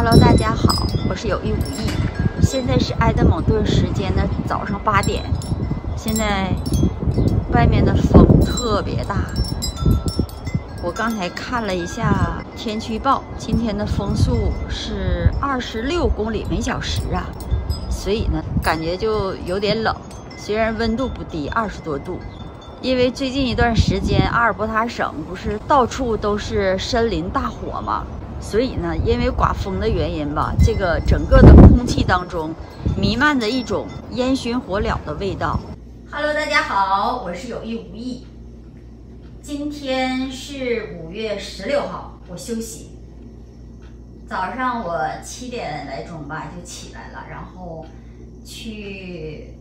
Hello，大家好，我是有意无意。现在是埃德蒙顿时间的早上八点，现在外面的风特别大。我刚才看了一下天气预报，今天的风速是二十六公里每小时啊，所以呢，感觉就有点冷。虽然温度不低，二十多度。因为最近一段时间，阿尔伯塔省不是到处都是森林大火吗？所以呢，因为刮风的原因吧，这个整个的空气当中弥漫着一种烟熏火燎的味道。Hello，大家好，我是有意无意。今天是五月十六号，我休息。早上我七点来钟吧就起来了，然后去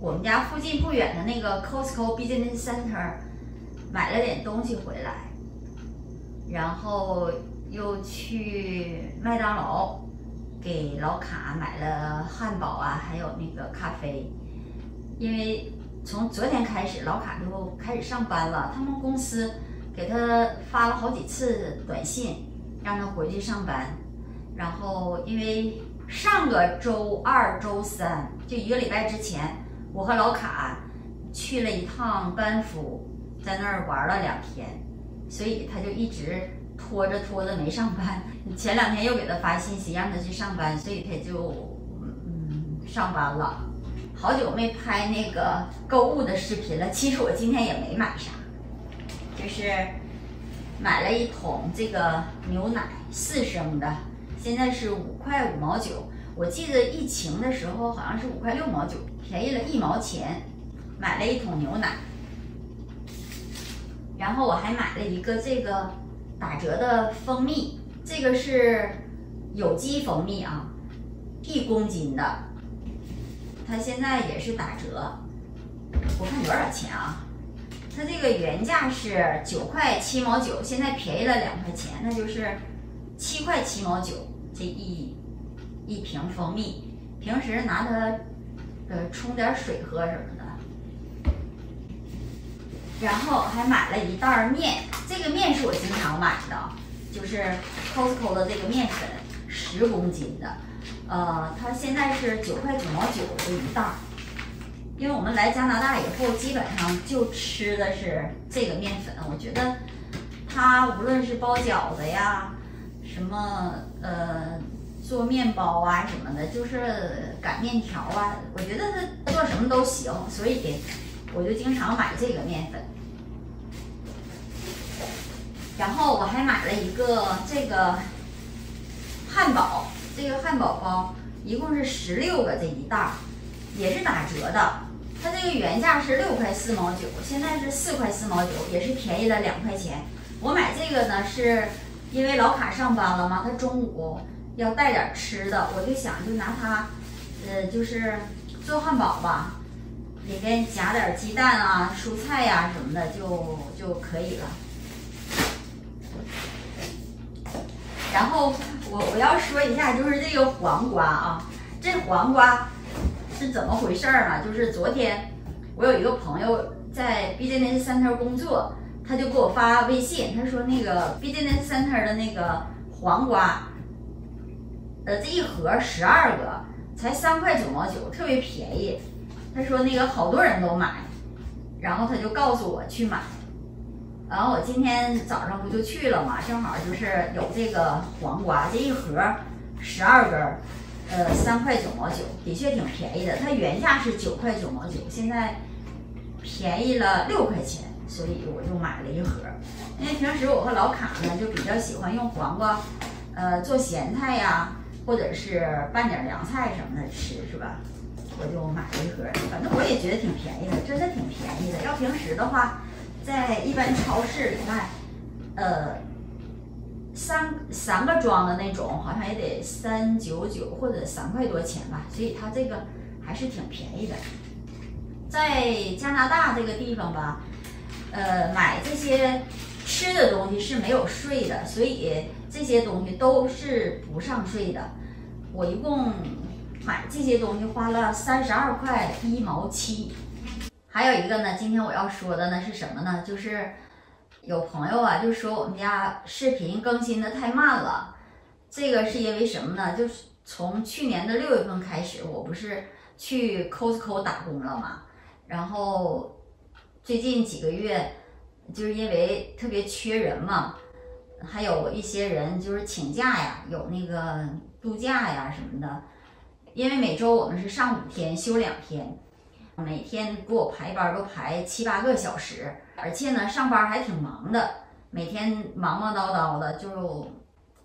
我们家附近不远的那个 Costco Business Center 买了点东西回来，然后。又去麦当劳给老卡买了汉堡啊，还有那个咖啡。因为从昨天开始，老卡就开始上班了。他们公司给他发了好几次短信，让他回去上班。然后因为上个周二、周三，就一个礼拜之前，我和老卡去了一趟班夫，在那儿玩了两天，所以他就一直。拖着拖着没上班，前两天又给他发信息让他去上班，所以他就嗯上班了。好久没拍那个购物的视频了，其实我今天也没买啥，就是买了一桶这个牛奶，四升的，现在是五块五毛九。我记得疫情的时候好像是五块六毛九，便宜了一毛钱，买了一桶牛奶。然后我还买了一个这个。打折的蜂蜜，这个是有机蜂蜜啊，一公斤的，它现在也是打折，我看多少钱啊？它这个原价是九块七毛九，现在便宜了两块钱，那就是七块七毛九这一一瓶蜂蜜，平时拿它呃冲点水喝什么的。然后还买了一袋面，这个面是我经常买的，就是 Costco 的这个面粉，十公斤的，呃，它现在是九块九毛九的一袋。因为我们来加拿大以后，基本上就吃的是这个面粉，我觉得它无论是包饺子呀，什么呃做面包啊什么的，就是擀面条啊，我觉得它做什么都行，所以。我就经常买这个面粉，然后我还买了一个这个汉堡，这个汉堡包一共是十六个这一袋儿，也是打折的。它这个原价是六块四毛九，现在是四块四毛九，也是便宜了两块钱。我买这个呢，是因为老卡上班了嘛，他中午要带点吃的，我就想就拿它，呃，就是做汉堡吧。里边夹点鸡蛋啊、蔬菜呀什么的就就可以了。然后我我要说一下，就是这个黄瓜啊，这黄瓜是怎么回事儿呢？就是昨天我有一个朋友在 Business Center 工作，他就给我发微信，他说那个 Business Center 的那个黄瓜，呃，这一盒十二个才三块九毛九，特别便宜。他说那个好多人都买，然后他就告诉我去买，然后我今天早上不就去了嘛，正好就是有这个黄瓜，这一盒十二根，呃，三块九毛九，的确挺便宜的。它原价是九块九毛九，现在便宜了六块钱，所以我就买了一盒。因为平时我和老卡呢就比较喜欢用黄瓜，呃，做咸菜呀，或者是拌点凉菜什么的吃，是吧？我就买了一盒，反正我也觉得挺便宜的，真的挺便宜的。要平时的话，在一般超市里卖，呃，三三个装的那种，好像也得三九九或者三块多钱吧。所以它这个还是挺便宜的。在加拿大这个地方吧，呃，买这些吃的东西是没有税的，所以这些东西都是不上税的。我一共。买这些东西花了三十二块一毛七，还有一个呢，今天我要说的呢是什么呢？就是有朋友啊，就说我们家视频更新的太慢了，这个是因为什么呢？就是从去年的六月份开始，我不是去 Costco 打工了嘛，然后最近几个月就是因为特别缺人嘛，还有一些人就是请假呀，有那个度假呀什么的。因为每周我们是上五天，休两天，每天给我排班都排七八个小时，而且呢上班还挺忙的，每天忙忙叨叨的，就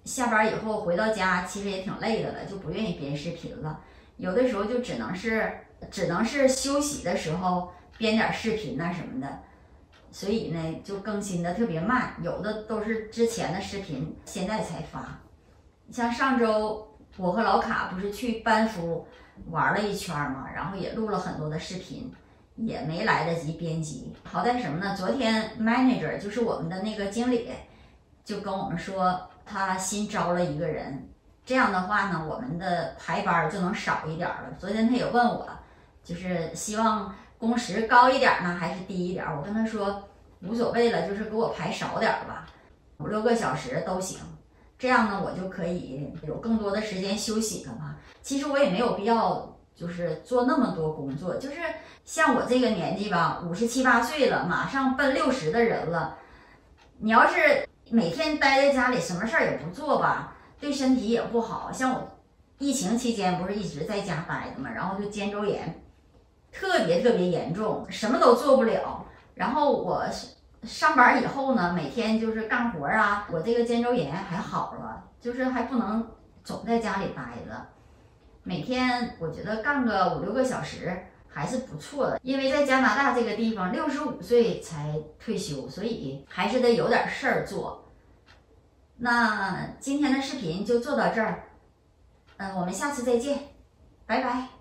下班以后回到家其实也挺累的了，就不愿意编视频了。有的时候就只能是只能是休息的时候编点视频呐什么的，所以呢就更新的特别慢，有的都是之前的视频现在才发，像上周。我和老卡不是去班夫玩了一圈嘛，然后也录了很多的视频，也没来得及编辑。好在什么呢？昨天 manager 就是我们的那个经理，就跟我们说他新招了一个人，这样的话呢，我们的排班就能少一点了。昨天他也问我，就是希望工时高一点呢，还是低一点？我跟他说无所谓了，就是给我排少点吧，五六个小时都行。这样呢，我就可以有更多的时间休息了嘛。其实我也没有必要，就是做那么多工作。就是像我这个年纪吧，五十七八岁了，马上奔六十的人了。你要是每天待在家里，什么事儿也不做吧，对身体也不好。像我疫情期间不是一直在家待着嘛，然后就肩周炎特别特别严重，什么都做不了。然后我。上班以后呢，每天就是干活啊。我这个肩周炎还好了，就是还不能总在家里待着。每天我觉得干个五六个小时还是不错的。因为在加拿大这个地方，六十五岁才退休，所以还是得有点事儿做。那今天的视频就做到这儿，嗯，我们下次再见，拜拜。